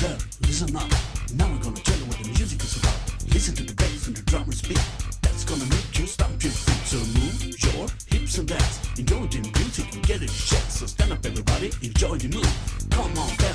girl, listen up. Now we're gonna tell you what the music is about. Listen to the bass and the drummer's beat. That's gonna make you stomp your feet. So move your hips and dance. Enjoy the music and get it shake. So stand up, everybody, enjoy the move. Come on, baby.